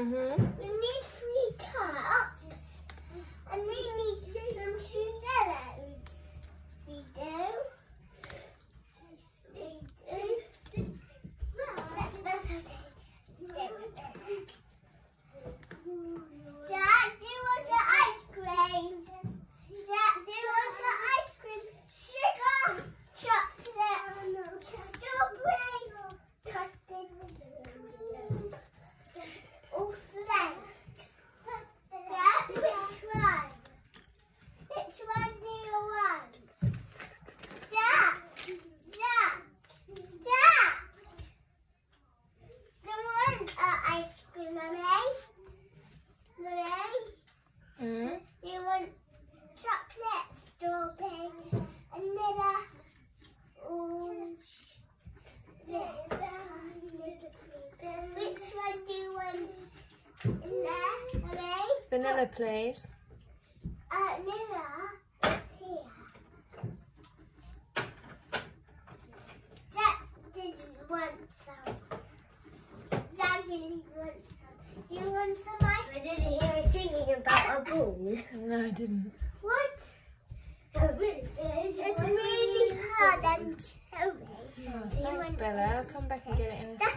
Mm-hmm. In there, Mummy. Vanilla, please. Uh, Nilla here. Jack didn't want some. Jack didn't want some. Do you want some ice? I didn't hear her singing about a ball. No, I didn't. What? It's really hard and chewy. Oh, thanks, Bella. I'll come back and get it in a Just